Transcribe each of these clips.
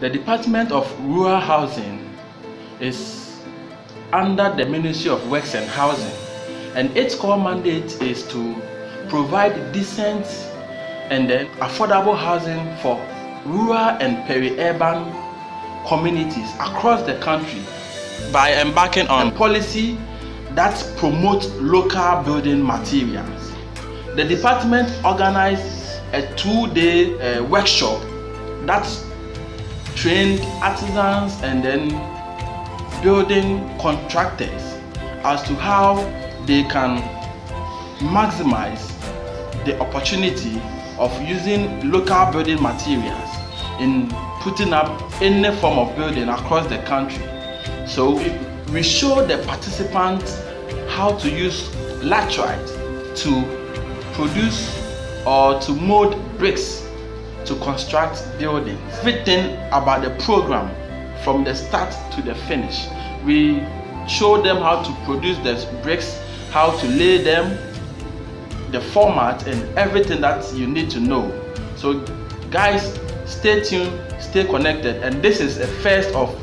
The Department of Rural Housing is under the Ministry of Works and Housing, and its core mandate is to provide decent and affordable housing for rural and peri-urban communities across the country by embarking on policy that promotes local building materials. The department organized a two-day uh, workshop that trained artisans and then building contractors as to how they can maximize the opportunity of using local building materials in putting up any form of building across the country. So we show the participants how to use laterite to produce or to mold bricks to construct buildings. Everything about the program from the start to the finish. We show them how to produce the bricks, how to lay them, the format and everything that you need to know. So guys, stay tuned, stay connected and this is a first of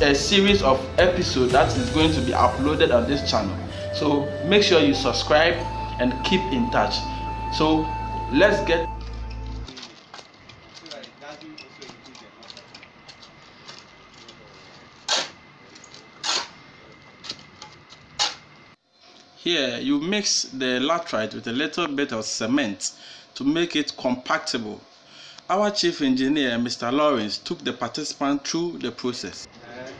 a series of episodes that is going to be uploaded on this channel. So make sure you subscribe and keep in touch. So let's get Here you mix the laterite with a little bit of cement to make it compactable. Our chief engineer, Mr. Lawrence, took the participant through the process. Uh,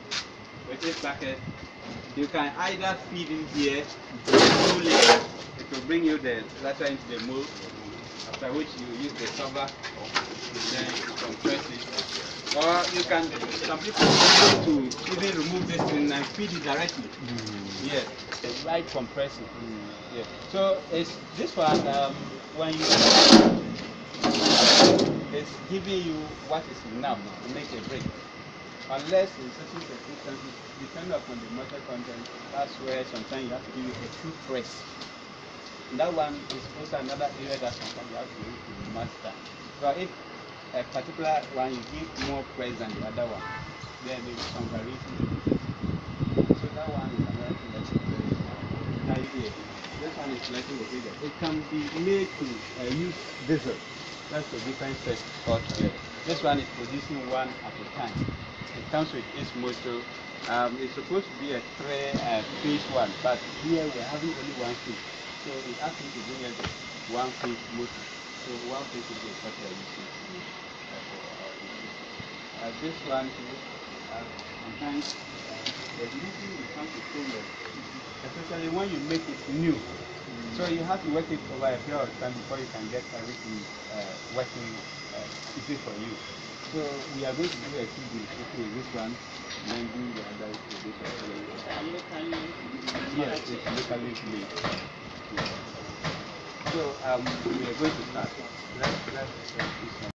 with this bucket, you can either feed in here, mold it, it will bring you the laterite into the mold, after which you use the cover, then you compress it. Or you can, some people to even remove this thing and feed it directly. Mm. Yeah, it's right compressing. Mm. Yeah. So it's this one um, when you it's giving you what is enough to make a break. Unless in certain circumstances, depending upon the metal content, that's where sometimes you have to give it a true press. And that one is also another area that sometimes you have to, to master. So if a particular one you give more praise than the other one, there is some variation. So that one is another thing that is This one is slightly bigger. It can be made to uh, use diesel. That's the difference altogether. This one is producing one at a time. It comes with its motor. Um, it's supposed to be a three uh, phase one, but here we're having only one phase. So it asks me to bring us one phase motor. So one phase be what we are using uh, this one here, uh, sometimes uh, the reason becomes a problem, especially when you make it new. Mm. So you have to work it over a period of time before you can get everything uh, working uh, easy for you. So we are going to do a few things. Okay, this one, then do the other this one. Yes, it's locally made. So um, we are going to start. Let's, let's, let's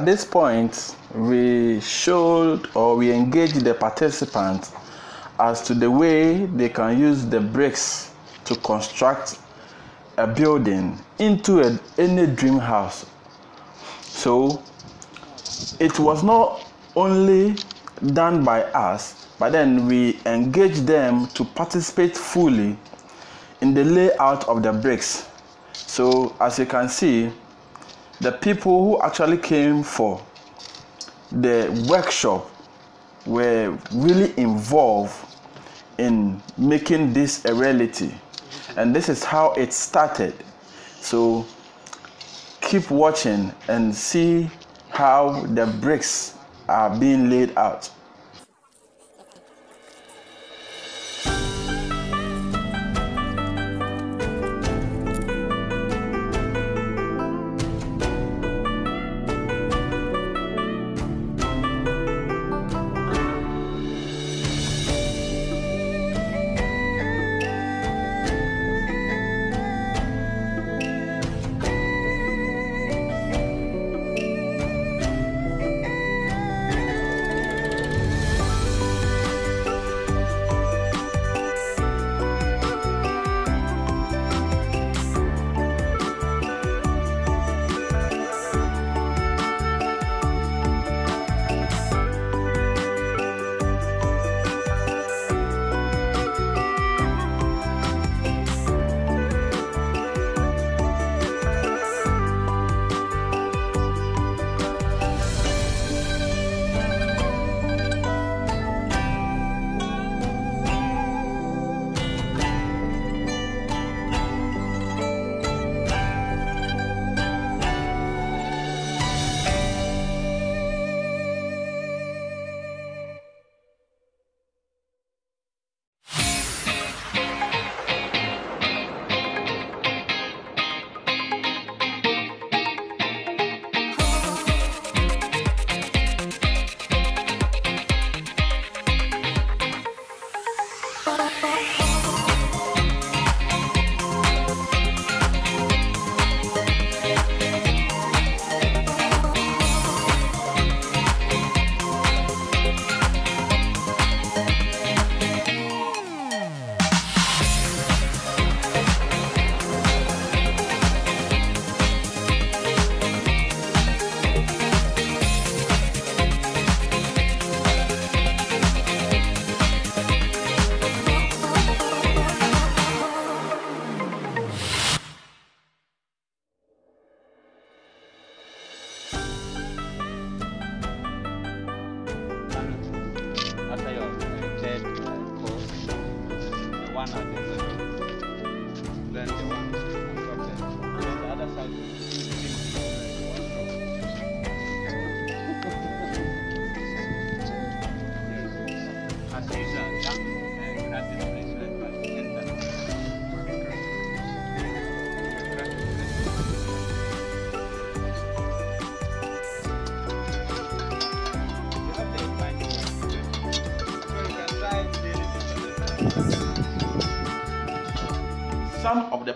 At this point, we showed or we engaged the participants as to the way they can use the bricks to construct a building into a, any dream house. So it was not only done by us, but then we engaged them to participate fully in the layout of the bricks. So as you can see, the people who actually came for the workshop were really involved in making this a reality. And this is how it started. So keep watching and see how the bricks are being laid out.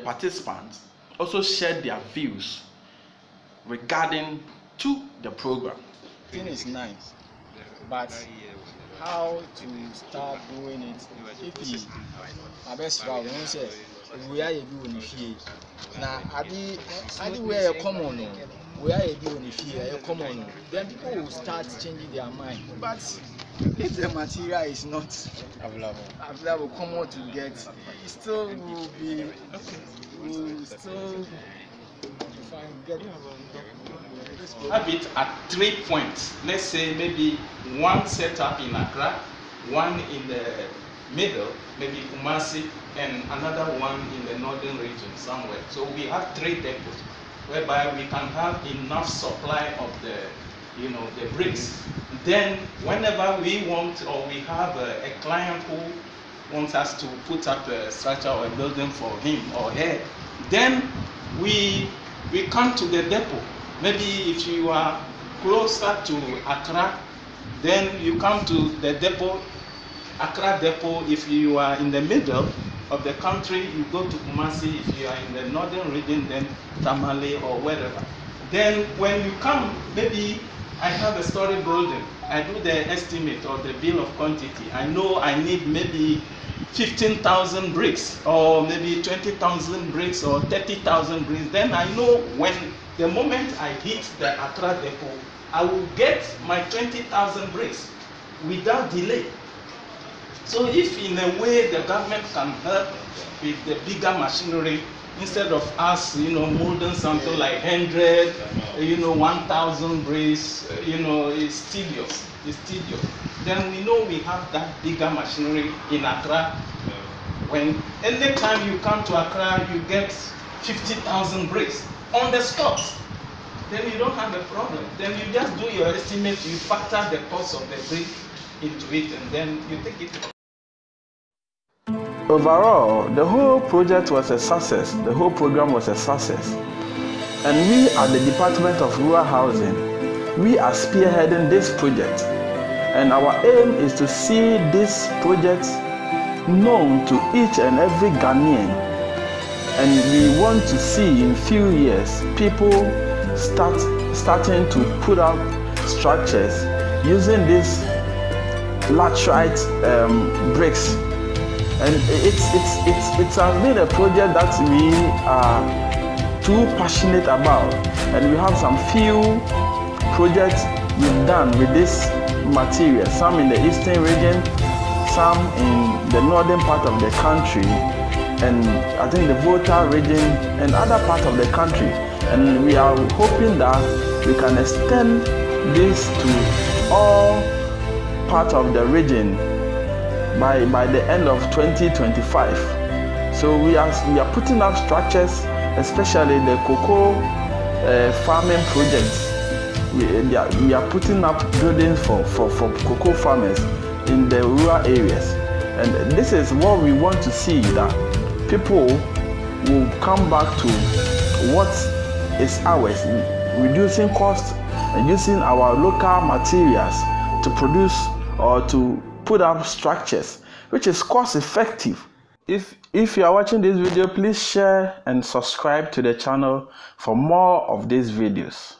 Participants also shared their views regarding to the program. thing is nice, but how to start doing it? If he abɛsra wo ho sɛ wei ayɛ bi wɔ ne fie na ade ade wei ayɛ common no wei ayɛ bi wɔ ne fie ɛyɛ common no then people will start changing their mind. But if the material is not available available common to get it still will be will still get have it at three points. Let's say maybe one set up in Accra, one in the middle, maybe Kumasi, and another one in the northern region somewhere. So we have three depots whereby we can have enough supply of the, you know, the bricks. Then whenever we want or we have a, a client who wants us to put up a structure or a building for him or her, then we we come to the depot. Maybe if you are closer to Accra, then you come to the depot, Accra depot. If you are in the middle of the country, you go to Kumasi. If you are in the northern region, then Tamale or wherever. Then when you come, maybe I have a story building. I do the estimate or the bill of quantity. I know I need maybe 15,000 bricks or maybe 20,000 bricks or 30,000 bricks. Then I know when the moment I hit the Accra depot, I will get my 20,000 bricks without delay. So if in a way the government can help with the bigger machinery instead of us, you know, molding something like 100, you know, 1,000 bricks, uh, you know, it's tedious. It's tedious. Then we know we have that bigger machinery in Accra. When anytime you come to Accra, you get 50,000 bricks on the spot. Then you don't have a problem. Then you just do your estimate, you factor the cost of the brick into it, and then you take it. Overall, the whole project was a success. The whole program was a success. And we at the Department of Rural Housing, we are spearheading this project. And our aim is to see this project known to each and every Ghanaian. And we want to see in few years people start starting to put up structures using these laterite um, bricks and it's it's it's it's has been a project that we are too passionate about. And we have some few projects we've done with this material. Some in the eastern region some in the northern part of the country and i think the volta region and other parts of the country. And we are hoping that we can extend this to all part of the region by, by the end of 2025. So we are, we are putting up structures, especially the cocoa uh, farming projects. We, we, are, we are putting up buildings for, for, for cocoa farmers in the rural areas. And this is what we want to see that people will come back to what is ours, reducing costs and using our local materials to produce or to put up structures which is cost effective. If if you are watching this video please share and subscribe to the channel for more of these videos